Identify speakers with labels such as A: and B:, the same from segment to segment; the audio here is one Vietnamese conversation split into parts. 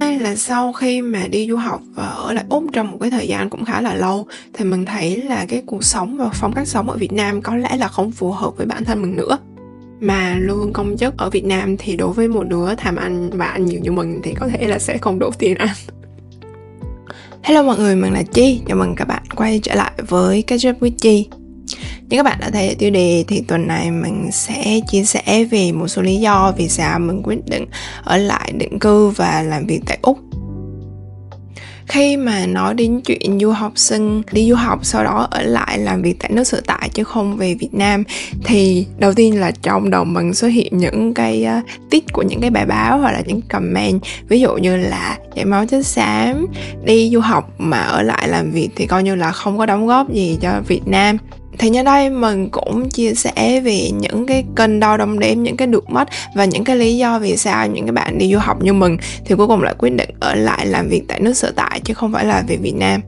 A: Hay là sau khi mà đi du học và ở lại Úc trong một cái thời gian cũng khá là lâu thì mình thấy là cái cuộc sống và phong cách sống ở Việt Nam có lẽ là không phù hợp với bản thân mình nữa. Mà lương công chức ở Việt Nam thì đối với một đứa tham ăn và ăn nhiều như mình thì có thể là sẽ không đủ tiền ăn. Hello mọi người, mình là Chi Chào mừng các bạn quay trở lại với Catch Up with Chi như các bạn đã thấy ở tiêu đề thì tuần này mình sẽ chia sẻ về một số lý do vì sao mình quyết định ở lại định cư và làm việc tại Úc. Khi mà nói đến chuyện du học sinh đi du học sau đó ở lại làm việc tại nước sở tại chứ không về Việt Nam thì đầu tiên là trong đầu mình xuất hiện những cái uh, tít của những cái bài báo hoặc là những comment. Ví dụ như là chảy máu chất xám đi du học mà ở lại làm việc thì coi như là không có đóng góp gì cho Việt Nam thì nhân đây mình cũng chia sẻ về những cái cân đo đong đếm những cái được mất và những cái lý do vì sao những cái bạn đi du học như mình thì cuối cùng lại quyết định ở lại làm việc tại nước sở tại chứ không phải là về Việt Nam.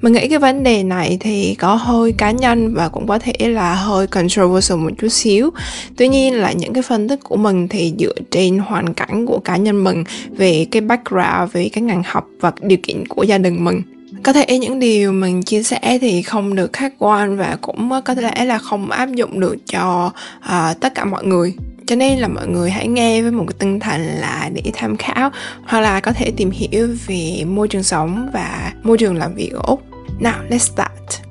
A: Mình nghĩ cái vấn đề này thì có hơi cá nhân và cũng có thể là hơi controversial một chút xíu. Tuy nhiên là những cái phân tích của mình thì dựa trên hoàn cảnh của cá nhân mình về cái background, về cái ngành học và điều kiện của gia đình mình có thể những điều mình chia sẻ thì không được khách quan và cũng ờ, có thể là không áp dụng được cho uh, tất cả mọi người. Cho nên là mọi người hãy nghe với một cái tinh thần là để tham khảo hoặc là có thể tìm hiểu về môi trường sống và môi trường làm việc ở úc. Nào let's start.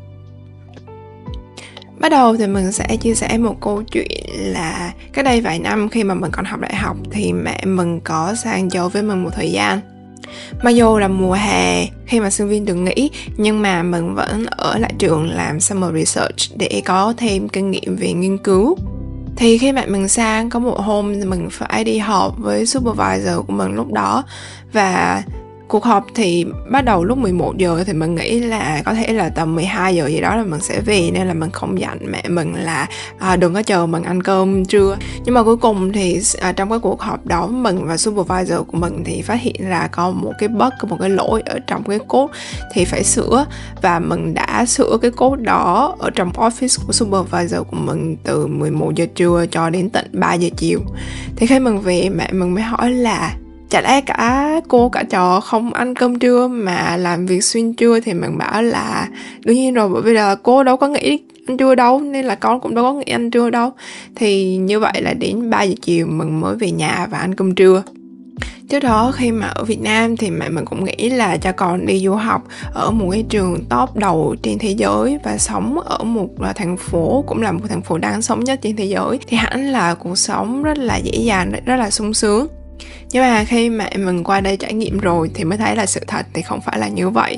A: Bắt đầu thì mình sẽ chia sẻ một câu chuyện là cách đây vài năm khi mà mình còn học đại học thì mẹ mình có sang châu với mình một thời gian. Mặc dù là mùa hè khi mà sinh viên được nghỉ, nhưng mà mình vẫn ở lại trường làm summer research để có thêm kinh nghiệm về nghiên cứu. Thì khi mà mình sang có một hôm mình phải đi họp với supervisor của mình lúc đó và cuộc họp thì bắt đầu lúc 11 giờ thì mình nghĩ là có thể là tầm 12 giờ gì đó là mình sẽ về nên là mình không dặn mẹ mình là à, đừng có chờ mình ăn cơm trưa. Nhưng mà cuối cùng thì à, trong cái cuộc họp đó mình và supervisor của mình thì phát hiện là có một cái bất một cái lỗi ở trong cái cốt thì phải sửa. Và mình đã sửa cái cốt đó ở trong office của supervisor của mình từ 11 giờ trưa cho đến tận 3 giờ chiều. Thì khi mình về mẹ mình mới hỏi là chả lẽ cả cô, cả trò không ăn cơm trưa mà làm việc xuyên trưa thì mình bảo là, đương nhiên rồi, bởi vì là cô đâu có nghĩ ăn trưa đâu, nên là con cũng đâu có nghĩ ăn trưa đâu. Thì như vậy là đến 3 giờ chiều mình mới về nhà và ăn cơm trưa. Trước đó khi mà ở Việt Nam thì mẹ mình cũng nghĩ là cho con đi du học ở một cái trường top đầu trên thế giới và sống ở một à, thành phố, cũng là một thành phố đáng sống nhất trên thế giới. Thì hẳn là cuộc sống rất là dễ dàng, rất là sung sướng nhưng mà khi mẹ mình qua đây trải nghiệm rồi thì mới thấy là sự thật thì không phải là như vậy.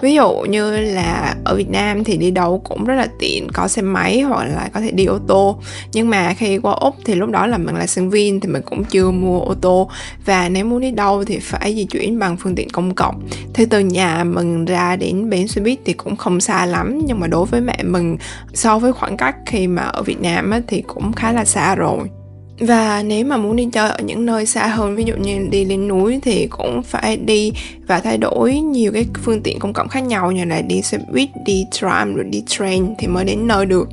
A: Ví dụ như là ở việt nam thì đi đâu cũng rất là tiện, có xe máy hoặc là có thể đi ô tô. Nhưng mà khi qua úc thì lúc đó là mình là sinh viên thì mình cũng chưa mua ô tô. Và nếu muốn đi đâu thì phải di chuyển bằng phương tiện công cộng. Thì từ nhà mình ra đến bến xe buýt thì cũng không xa lắm, nhưng mà đối với mẹ mình, so với khoảng cách khi mà ở việt nam thì cũng khá là xa rồi và nếu mà muốn đi chơi ở những nơi xa hơn, ví dụ như đi lên núi thì cũng phải đi và thay đổi nhiều cái phương tiện công cộng khác nhau, như là đi xe buýt, đi tram, rồi đi train thì mới đến nơi được.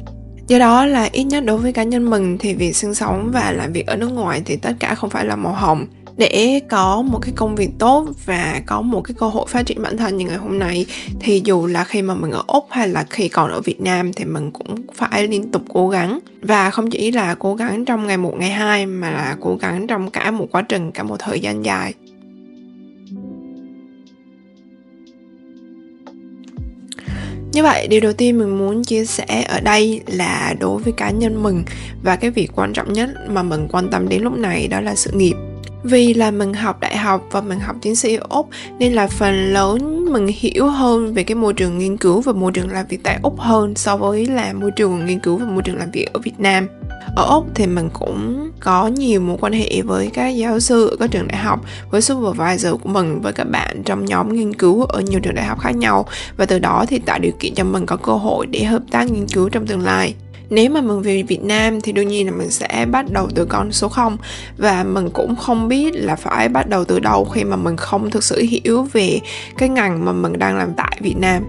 A: Do đó là ít nhất đối với cá nhân mình thì việc sinh sống và làm việc ở nước ngoài thì tất cả không phải là màu hồng để có một cái công việc tốt và có một cái cơ hội phát triển bản thân như ngày hôm nay thì dù là khi mà mình ở úc hay là khi còn ở việt nam thì mình cũng phải liên tục cố gắng. Và không chỉ là cố gắng trong ngày một ngày hai mà là cố gắng trong cả một quá trình cả một thời gian dài. Như vậy, điều đầu tiên mình muốn chia sẻ ở đây là đối với cá nhân mình và cái việc quan trọng nhất mà mình quan tâm đến lúc này đó là sự nghiệp vì là mình học đại học và mình học tiến sĩ ở úc, nên là phần lớn mình hiểu hơn về cái môi trường nghiên cứu và môi trường làm việc tại úc hơn so với là môi trường nghiên cứu và môi trường làm việc ở việt nam. Ở úc thì mình cũng có nhiều mối quan hệ với các giáo sư ở các trường đại học, với supervisor của mình với các bạn trong nhóm nghiên cứu ở nhiều trường đại học khác nhau. Và từ đó thì tạo điều kiện cho mình có cơ hội để hợp tác nghiên cứu trong tương lai nếu mà mình về Việt Nam thì đương nhiên là mình sẽ bắt đầu từ con số 0 và mình cũng không biết là phải bắt đầu từ đâu khi mà mình không thực sự hiểu về cái ngành mà mình đang làm tại Việt Nam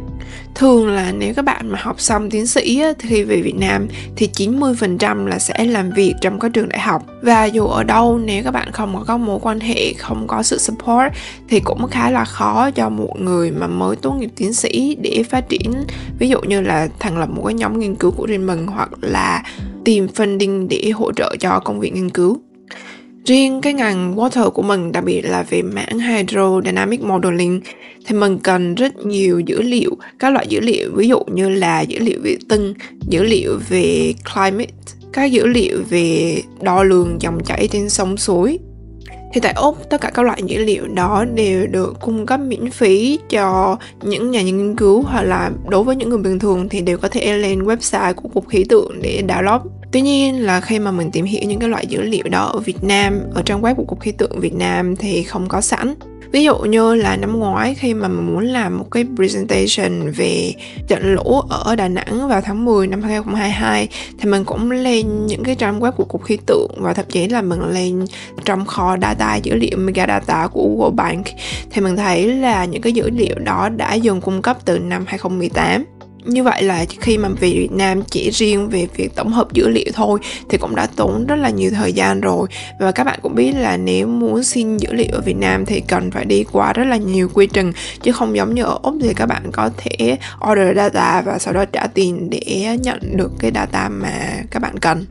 A: thường là nếu các bạn mà học xong tiến sĩ á, thì khi về Việt Nam thì 90% là sẽ làm việc trong các trường đại học. Và dù ở đâu nếu các bạn không có, có mối quan hệ không có sự support thì cũng khá là khó cho một người mà mới tốt nghiệp tiến sĩ để phát triển. Ví dụ như là thành lập một cái nhóm nghiên cứu của riêng mình hoặc là tìm funding để hỗ trợ cho công việc nghiên cứu. Riêng cái ngành water của mình đặc biệt là về mảng hydrodynamic modeling thì mình cần rất nhiều dữ liệu, các loại dữ liệu, ví dụ như là dữ liệu vệ tinh dữ liệu về climate, các dữ liệu về đo lường dòng chảy trên sông suối. Thì tại Úc, tất cả các loại dữ liệu đó đều được cung cấp miễn phí cho những nhà nghiên cứu hoặc là đối với những người bình thường thì đều có thể lên website của cục khí tượng để download. Tuy nhiên là khi mà mình tìm hiểu những cái loại dữ liệu đó ở Việt Nam, ở trang web của cục khí tượng Việt Nam thì không có sẵn ví dụ như là năm ngoái khi mà mình muốn làm một cái presentation về trận lũ ở Đà Nẵng vào tháng 10 năm 2022 thì mình cũng lên những cái trang web của cục khí tượng và thậm chí là mình lên trong kho data, dữ liệu mega data của World Bank. Thì mình thấy là những cái dữ liệu đó đã dừng cung cấp từ năm 2018 như vậy là khi mà về Việt Nam chỉ riêng về việc tổng hợp dữ liệu thôi thì cũng đã tốn rất là nhiều thời gian rồi. Và các bạn cũng biết là nếu muốn xin dữ liệu ở Việt Nam thì cần phải đi qua rất là nhiều quy trình, chứ không giống như ở Úc thì các bạn có thể order data và sau đó trả tiền để nhận được cái data mà các bạn cần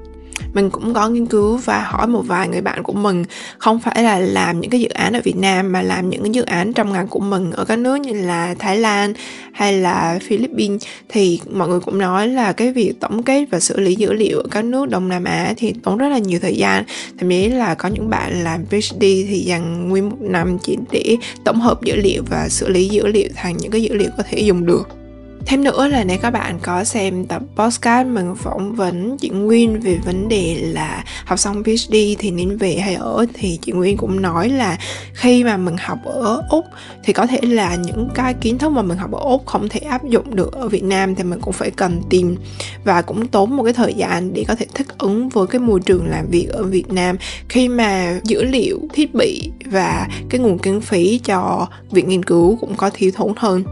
A: mình cũng có nghiên cứu và hỏi một vài người bạn của mình, không phải là làm những cái dự án ở Việt Nam mà làm những cái dự án trong ngành của mình ở các nước như là Thái Lan hay là Philippines. Thì mọi người cũng nói là cái việc tổng kết và xử lý dữ liệu ở các nước Đông Nam Á thì tốn rất là nhiều thời gian. Thậm chí là có những bạn làm PhD thì dành nguyên một năm chỉ để tổng hợp dữ liệu và xử lý dữ liệu thành những cái dữ liệu có thể dùng được. Thêm nữa là nếu các bạn có xem tập podcast mình phỏng vấn chị Nguyên về vấn đề là học xong PhD thì nên về hay ở thì chị Nguyên cũng nói là khi mà mình học ở Úc thì có thể là những cái kiến thức mà mình học ở Úc không thể áp dụng được ở Việt Nam thì mình cũng phải cần tìm và cũng tốn một cái thời gian để có thể thích ứng với cái môi trường làm việc ở Việt Nam. Khi mà dữ liệu, thiết bị và cái nguồn kinh phí cho việc nghiên cứu cũng có thiếu thốn hơn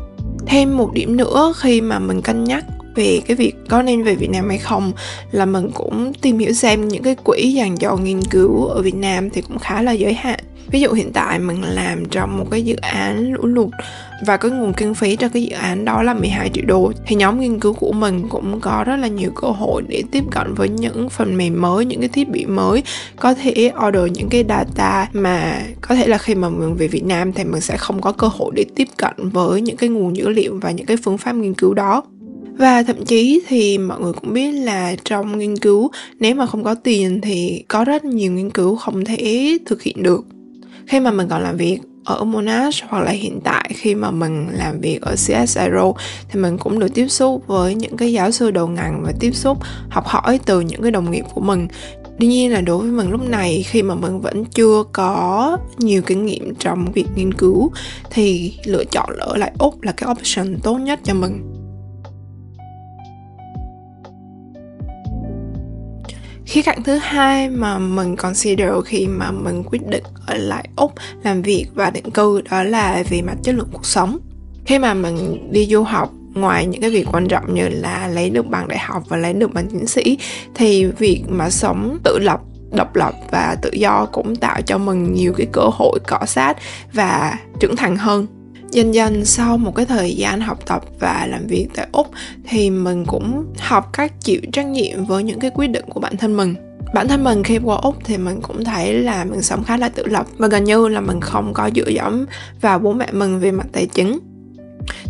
A: thêm một điểm nữa khi mà mình cân nhắc về cái việc có nên về Việt Nam hay không là mình cũng tìm hiểu xem những cái quỹ dành cho nghiên cứu ở Việt Nam thì cũng khá là giới hạn ví dụ hiện tại mình làm trong một cái dự án lũ lụt và cái nguồn kinh phí cho cái dự án đó là 12 triệu đô, thì nhóm nghiên cứu của mình cũng có rất là nhiều cơ hội để tiếp cận với những phần mềm mới, những cái thiết bị mới. Có thể order những cái data mà có thể là khi mà mình về Việt Nam thì mình sẽ không có cơ hội để tiếp cận với những cái nguồn dữ liệu và những cái phương pháp nghiên cứu đó. Và thậm chí thì mọi người cũng biết là trong nghiên cứu, nếu mà không có tiền thì có rất nhiều nghiên cứu không thể thực hiện được khi mà mình còn làm việc ở Monash hoặc là hiện tại khi mà mình làm việc ở CSIRO thì mình cũng được tiếp xúc với những cái giáo sư đầu ngành và tiếp xúc, học hỏi từ những cái đồng nghiệp của mình Tuy nhiên là đối với mình lúc này, khi mà mình vẫn chưa có nhiều kinh nghiệm trong việc nghiên cứu, thì lựa chọn ở lại Úc là cái option tốt nhất cho mình. Khía cạnh thứ hai mà mình consider khi mà mình quyết định ở lại úc làm việc và định cư đó là về mặt chất lượng cuộc sống. Khi mà mình đi du học, ngoài những cái việc quan trọng như là lấy được bằng đại học và lấy được bằng tiến sĩ, thì việc mà sống tự lập, độc lập và tự do cũng tạo cho mình nhiều cái cơ hội cọ sát và trưởng thành hơn dần dần sau một cái thời gian học tập và làm việc tại úc thì mình cũng học cách chịu trách nhiệm với những cái quyết định của bản thân mình. Bản thân mình khi qua úc thì mình cũng thấy là mình sống khá là tự lập và gần như là mình không có dựa dẫm vào bố mẹ mình về mặt tài chính.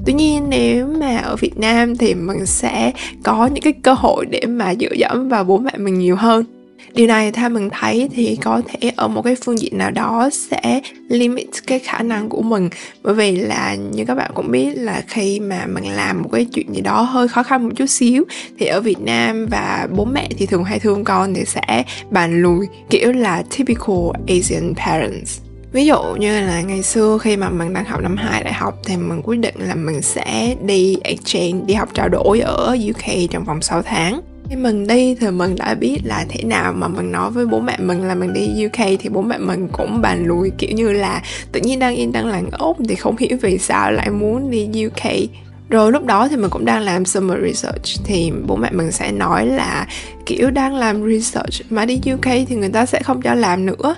A: Tuy nhiên, nếu mà ở việt nam thì mình sẽ có những cái cơ hội để mà dựa dẫm vào bố mẹ mình nhiều hơn điều này theo mình thấy thì có thể ở một cái phương diện nào đó sẽ limit cái khả năng của mình. Bởi vì là như các bạn cũng biết là khi mà mình làm một cái chuyện gì đó hơi khó khăn một chút xíu, thì ở Việt Nam và bố mẹ thì thường hay thương con thì sẽ bàn lùi, kiểu là typical Asian parents. Ví dụ như là ngày xưa khi mà mình đang học năm 2 đại học thì mình quyết định là mình sẽ đi exchange, đi học trao đổi ở UK trong vòng 6 tháng khi mình đi thì mình đã biết là thế nào mà mình nói với bố mẹ mình là mình đi UK thì bố mẹ mình cũng bàn lùi kiểu như là tự nhiên đang yên đang lành ốc thì không hiểu vì sao lại muốn đi UK rồi lúc đó thì mình cũng đang làm summer research thì bố mẹ mình sẽ nói là kiểu đang làm research mà đi UK thì người ta sẽ không cho làm nữa.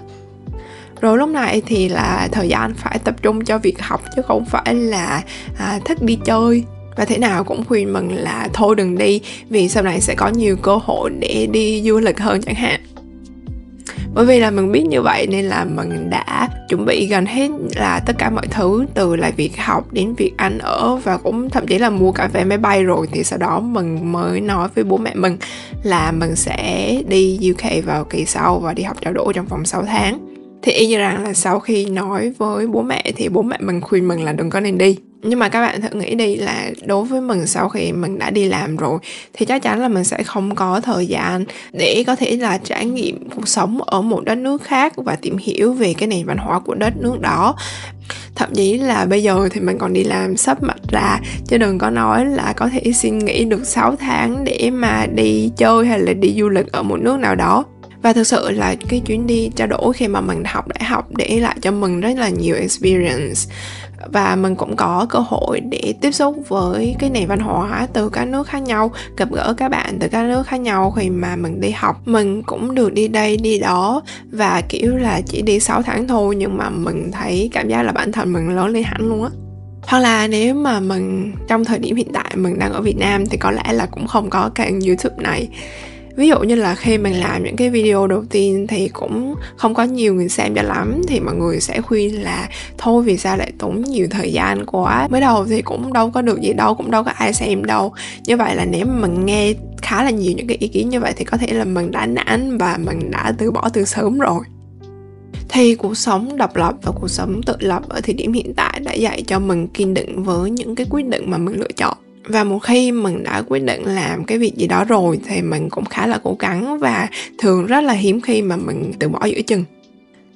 A: Rồi lúc này thì là thời gian phải tập trung cho việc học chứ không phải là à, thích đi chơi và thế nào cũng khuyên mình là thôi đừng đi, vì sau này sẽ có nhiều cơ hội để đi du lịch hơn chẳng hạn. Bởi vì là mình biết như vậy nên là mình đã chuẩn bị gần hết là tất cả mọi thứ, từ là việc học đến việc ăn ở và cũng thậm chí là mua cả vé máy bay rồi. Thì sau đó mình mới nói với bố mẹ mình là mình sẽ đi UK vào kỳ sau và đi học trao đổi trong vòng 6 tháng. Thì y như rằng là sau khi nói với bố mẹ thì bố mẹ mình khuyên mình là đừng có nên đi nhưng mà các bạn thử nghĩ đi là đối với mình sau khi mình đã đi làm rồi, thì chắc chắn là mình sẽ không có thời gian để có thể là trải nghiệm cuộc sống ở một đất nước khác và tìm hiểu về cái nền văn hóa của đất nước đó. Thậm chí là bây giờ thì mình còn đi làm sắp mặt ra chứ đừng có nói là có thể xin nghỉ được 6 tháng để mà đi chơi hay là đi du lịch ở một nước nào đó và thực sự là cái chuyến đi trao đổi khi mà mình học đại học để lại cho mình rất là nhiều experience. Và mình cũng có cơ hội để tiếp xúc với cái nền văn hóa từ các nước khác nhau, gặp gỡ các bạn từ các nước khác nhau khi mà mình đi học. Mình cũng được đi đây, đi đó và kiểu là chỉ đi 6 tháng thôi nhưng mà mình thấy cảm giác là bản thân mình lớn lên hẳn luôn á. Hoặc là nếu mà mình, trong thời điểm hiện tại mình đang ở Việt Nam thì có lẽ là cũng không có kênh YouTube này ví dụ như là khi mình làm những cái video đầu tiên thì cũng không có nhiều người xem cho lắm, thì mọi người sẽ khuyên là thôi, vì sao lại tốn nhiều thời gian quá? Mới đầu thì cũng đâu có được gì đâu, cũng đâu có ai xem đâu. Như vậy là nếu mà mình nghe khá là nhiều những cái ý kiến như vậy thì có thể là mình đã nản và mình đã từ bỏ từ sớm rồi. Thì cuộc sống độc lập và cuộc sống tự lập ở thời điểm hiện tại đã dạy cho mình kiên định với những cái quyết định mà mình lựa chọn và một khi mình đã quyết định làm cái việc gì đó rồi thì mình cũng khá là cố gắng và thường rất là hiếm khi mà mình từ bỏ giữa chừng.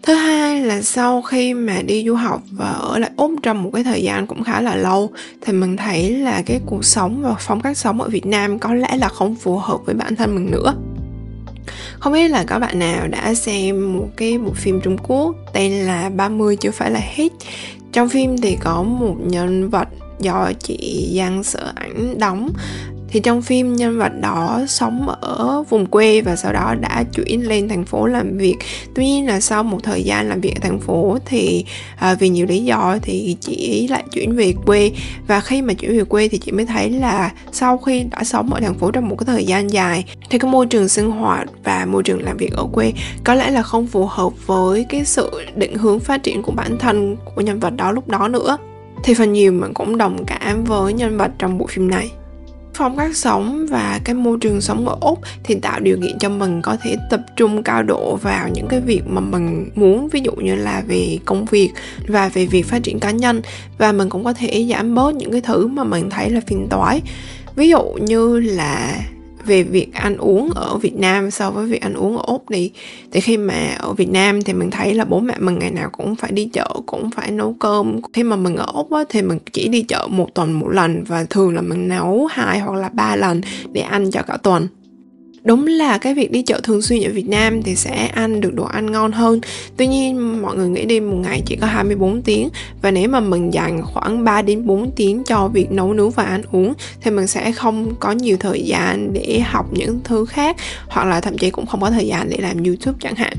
A: Thứ hai là sau khi mà đi du học và ở lại úc trong một cái thời gian cũng khá là lâu thì mình thấy là cái cuộc sống và phong cách sống ở việt nam có lẽ là không phù hợp với bản thân mình nữa. Không biết là có bạn nào đã xem một cái bộ phim Trung Quốc tên là 30 chưa phải là hết trong phim thì có một nhân vật do chị Giang Sở Ảnh đóng. Thì trong phim nhân vật đó sống ở vùng quê và sau đó đã chuyển lên thành phố làm việc. Tuy nhiên là sau một thời gian làm việc ở thành phố thì à, vì nhiều lý do thì chị lại chuyển về quê. Và khi mà chuyển về quê thì chị mới thấy là sau khi đã sống ở thành phố trong một cái thời gian dài thì cái môi trường sinh hoạt và môi trường làm việc ở quê có lẽ là không phù hợp với cái sự định hướng phát triển của bản thân của nhân vật đó lúc đó nữa thì phần nhiều mình cũng đồng cảm với nhân vật trong bộ phim này. Phong cách sống và cái môi trường sống ở úc thì tạo điều kiện cho mình có thể tập trung cao độ vào những cái việc mà mình muốn, ví dụ như là về công việc và về việc phát triển cá nhân. Và mình cũng có thể giảm bớt những cái thứ mà mình thấy là phiền toái. Ví dụ như là về việc ăn uống ở Việt Nam so với việc ăn uống ở Úc đi. Thì khi mà ở Việt Nam thì mình thấy là bố mẹ mình ngày nào cũng phải đi chợ cũng phải nấu cơm. Khi mà mình ở Úc á, thì mình chỉ đi chợ một tuần một lần và thường là mình nấu hai hoặc là ba lần để ăn cho cả tuần đúng là cái việc đi chợ thường xuyên ở Việt Nam thì sẽ ăn được đồ ăn ngon hơn. Tuy nhiên, mọi người nghĩ đi, một ngày chỉ có 24 tiếng. Và nếu mà mình dành khoảng 3 đến 4 tiếng cho việc nấu nướng và ăn uống, thì mình sẽ không có nhiều thời gian để học những thứ khác. Hoặc là thậm chí cũng không có thời gian để làm YouTube chẳng hạn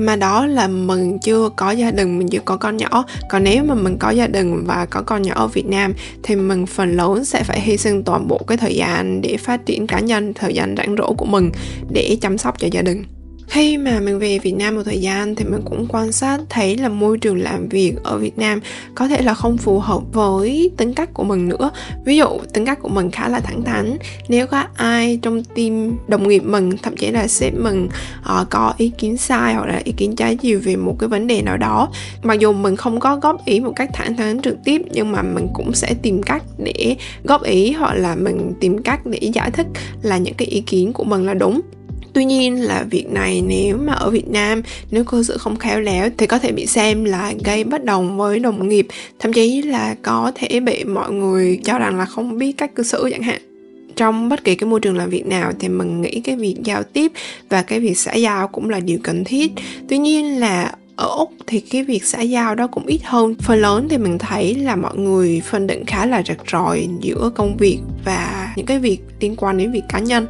A: mà đó là mình chưa có gia đình, mình chưa có con nhỏ. Còn nếu mà mình có gia đình và có con nhỏ ở Việt Nam, thì mình phần lớn sẽ phải hy sinh toàn bộ cái thời gian để phát triển cá nhân, thời gian rảnh rỗi của mình để chăm sóc cho gia đình khi mà mình về Việt Nam một thời gian thì mình cũng quan sát thấy là môi trường làm việc ở Việt Nam có thể là không phù hợp với tính cách của mình nữa. Ví dụ tính cách của mình khá là thẳng thắn. Nếu có ai trong team đồng nghiệp mình thậm chí là sếp mình uh, có ý kiến sai hoặc là ý kiến trái chiều về một cái vấn đề nào đó mặc dù mình không có góp ý một cách thẳng thắn trực tiếp nhưng mà mình cũng sẽ tìm cách để góp ý hoặc là mình tìm cách để giải thích là những cái ý kiến của mình là đúng tuy nhiên là việc này nếu mà ở việt nam, nếu cư xử không khéo léo thì có thể bị xem là gây bất đồng với đồng nghiệp, thậm chí là có thể bị mọi người cho rằng là không biết cách cư xử chẳng hạn. Trong bất kỳ cái môi trường làm việc nào thì mình nghĩ cái việc giao tiếp và cái việc xã giao cũng là điều cần thiết. Tuy nhiên là ở úc thì cái việc xã giao đó cũng ít hơn. Phần lớn thì mình thấy là mọi người phân định khá là rạch ròi giữa công việc và những cái việc liên quan đến việc cá nhân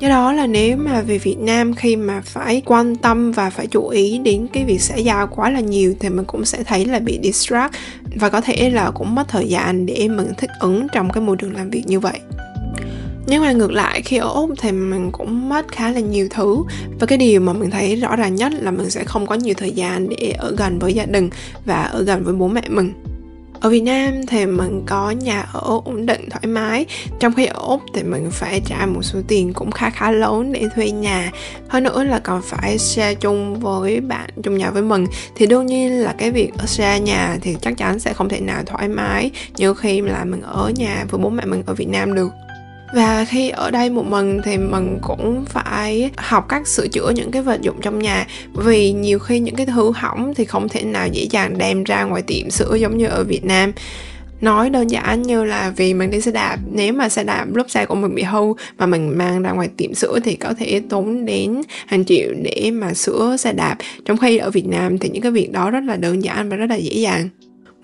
A: do đó là nếu mà về việt nam khi mà phải quan tâm và phải chú ý đến cái việc xã giao quá là nhiều thì mình cũng sẽ thấy là bị distract và có thể là cũng mất thời gian để mình thích ứng trong cái môi trường làm việc như vậy. Nhưng mà ngược lại, khi ở úc thì mình cũng mất khá là nhiều thứ và cái điều mà mình thấy rõ ràng nhất là mình sẽ không có nhiều thời gian để ở gần với gia đình và ở gần với bố mẹ mình ở Việt Nam thì mình có nhà ở ổn định, thoải mái. Trong khi ở Úc thì mình phải trả một số tiền cũng khá khá lớn để thuê nhà. Hơn nữa là còn phải share chung với bạn, chung nhà với mình. Thì đương nhiên là cái việc ở share nhà thì chắc chắn sẽ không thể nào thoải mái như khi là mình ở nhà với bố mẹ mình ở Việt Nam được và khi ở đây một mình thì mình cũng phải học cách sửa chữa những cái vật dụng trong nhà. Vì nhiều khi những cái thứ hỏng thì không thể nào dễ dàng đem ra ngoài tiệm sửa giống như ở Việt Nam. Nói đơn giản như là vì mình đi xe đạp, nếu mà xe đạp lúc xe của mình bị hư mà mình mang ra ngoài tiệm sửa thì có thể tốn đến hàng triệu để mà sửa xe đạp. Trong khi ở Việt Nam thì những cái việc đó rất là đơn giản và rất là dễ dàng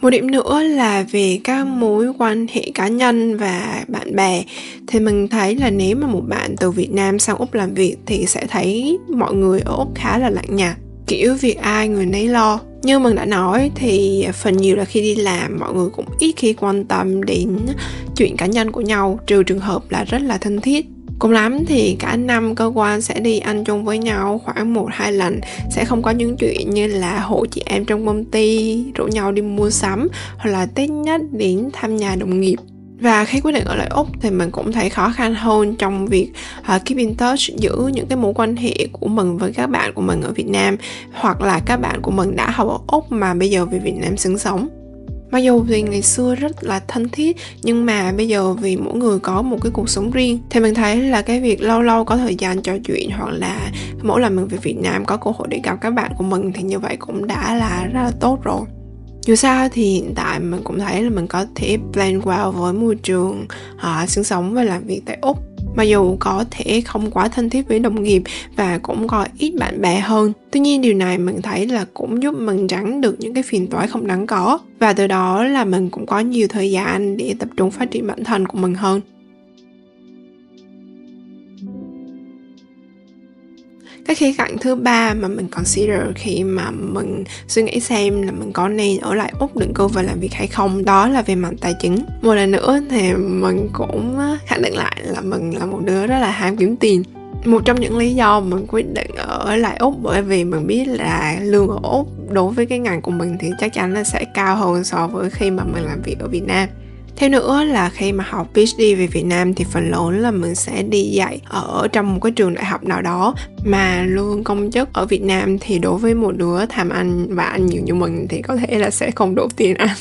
A: một điểm nữa là về các mối quan hệ cá nhân và bạn bè. Thì mình thấy là nếu mà một bạn từ việt nam sang úc làm việc thì sẽ thấy mọi người ở úc khá là lạnh nhạt, kiểu việc ai người nấy lo. Như mình đã nói thì phần nhiều là khi đi làm, mọi người cũng ít khi quan tâm đến chuyện cá nhân của nhau, trừ trường hợp là rất là thân thiết. Cùng lắm thì cả năm cơ quan sẽ đi ăn chung với nhau khoảng một hai lần. Sẽ không có những chuyện như là hộ chị em trong công ty rủ nhau đi mua sắm Hoặc là Tết nhất đến thăm nhà đồng nghiệp. Và khi quyết định ở lại Úc thì mình cũng thấy khó khăn hơn trong việc uh, keep in touch giữ những cái mối quan hệ của mình với các bạn của mình ở Việt Nam hoặc là các bạn của mình đã học ở Úc mà bây giờ về Việt Nam sinh sống mặc dù thì ngày xưa rất là thân thiết nhưng mà bây giờ vì mỗi người có một cái cuộc sống riêng thì mình thấy là cái việc lâu lâu có thời gian trò chuyện hoặc là mỗi lần mình về Việt Nam có cơ hội để gặp các bạn của mình thì như vậy cũng đã là rất là tốt rồi. Dù sao thì hiện tại mình cũng thấy là mình có thể blend well với môi trường uh, sinh sống và làm việc tại úc mặc dù có thể không quá thân thiết với đồng nghiệp và cũng có ít bạn bè hơn, tuy nhiên điều này mình thấy là cũng giúp mình tránh được những cái phiền toái không đáng có. Và từ đó là mình cũng có nhiều thời gian để tập trung phát triển bản thân của mình hơn. Cái khía cạnh thứ ba mà mình consider khi mà mình suy nghĩ xem là mình có nên ở lại úc định cư và làm việc hay không, đó là về mặt tài chính. Một lần nữa thì mình cũng ờ, khẳng định lại là mình là một đứa rất là ham kiếm tiền. Một trong những lý do mình quyết định ở lại úc bởi vì mình biết là lương ở úc đối với cái ngành của mình thì chắc chắn là sẽ cao hơn so với khi mà mình làm việc ở việt nam. Thêm nữa là khi mà học PhD về Việt Nam thì phần lớn là mình sẽ đi dạy ở trong một cái trường đại học nào đó. Mà lương công chức ở Việt Nam thì đối với một đứa tham ăn và ăn nhiều như mình thì có thể là sẽ không đủ tiền ăn.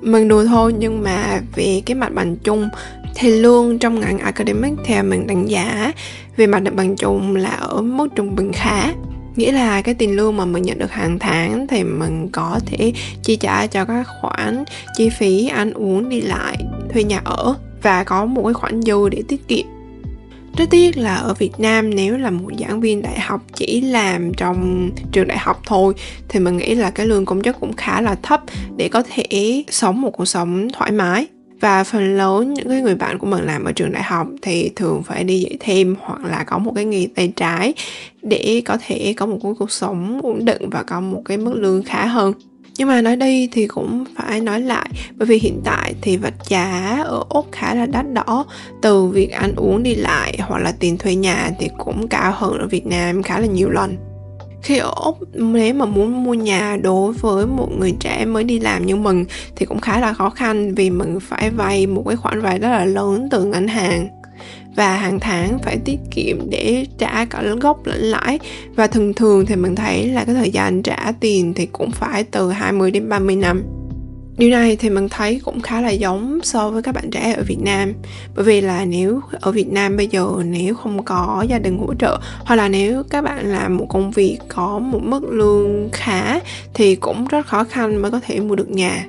A: Mình đùa thôi, nhưng mà về cái mặt bằng chung thì lương trong ngành academic theo mình đánh giá về mặt bằng chung là ở mức trung bình khá nghĩa là cái tiền lương mà mình nhận được hàng tháng thì mình có thể chi trả cho các khoản chi phí ăn uống đi lại, thuê nhà ở và có một cái khoản dư để tiết kiệm. Rất tiếc là ở Việt Nam nếu là một giảng viên đại học chỉ làm trong trường đại học thôi thì mình nghĩ là cái lương công chức cũng khá là thấp để có thể sống một cuộc sống thoải mái và phần lớn những cái người bạn của mình làm ở trường đại học thì thường phải đi dạy thêm hoặc là có một cái nghề tay trái để có thể có một cái cuộc sống ổn định và có một cái mức lương khá hơn. Nhưng mà nói đi thì cũng phải nói lại, bởi vì hiện tại thì vật giá ở úc khá là đắt đỏ, từ việc ăn uống đi lại hoặc là tiền thuê nhà thì cũng cao hơn ở việt nam khá là nhiều lần khi ở úc, nếu mà muốn mua nhà đối với một người trẻ mới đi làm như mình thì cũng khá là khó khăn vì mình phải vay một cái khoản vay rất là lớn từ ngân hàng. Và hàng tháng phải tiết kiệm để trả cả gốc lẫn lãi. Và thường thường thì mình thấy là cái thời gian trả tiền thì cũng phải từ 20 đến 30 năm điều này thì mình thấy cũng khá là giống so với các bạn trẻ ở Việt Nam. Bởi vì là nếu ở Việt Nam bây giờ nếu không có gia đình hỗ trợ, hoặc là nếu các bạn làm một công việc có một mức lương khá, thì cũng rất khó khăn mới có thể mua được nhà.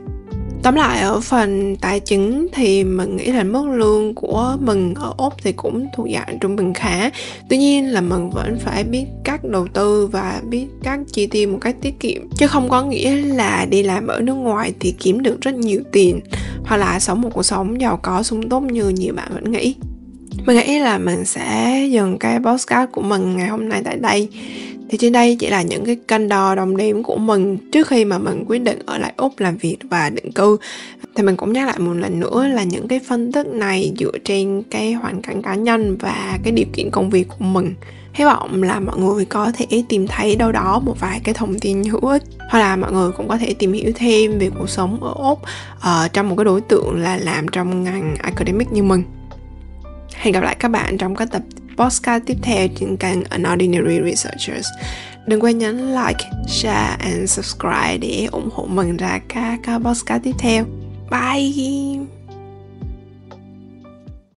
A: Tóm lại, ở phần tài chính thì mình nghĩ là mức lương của mình ở Úc thì cũng thuộc dạng trung bình khá. Tuy nhiên là mình vẫn phải biết cách đầu tư và biết cách chi tiêu một cách tiết kiệm. Chứ không có nghĩa là đi làm ở nước ngoài thì kiếm được rất nhiều tiền, Hoặc là sống một cuộc sống giàu có, sung túc như nhiều bạn vẫn nghĩ. Mình nghĩ là mình sẽ dừng cái podcast của mình ngày hôm nay tại đây thì trên đây chỉ là những cái cân đo đồng điểm của mình trước khi mà mình quyết định ở lại úc làm việc và định cư. Thì mình cũng nhắc lại một lần nữa là những cái phân tích này dựa trên cái hoàn cảnh cá nhân và cái điều kiện công việc của mình. Hy vọng là mọi người có thể tìm thấy đâu đó một vài cái thông tin hữu ích hoặc là mọi người cũng có thể tìm hiểu thêm về cuộc sống ở úc uh, trong một cái đối tượng là làm trong ngành academic như mình. Hẹn gặp lại các bạn trong các tập podcast tiếp theo trên kênh Unordinary Researchers. Đừng quên nhấn like, share and subscribe để ủng hộ mình ra các podcast tiếp theo. Bye!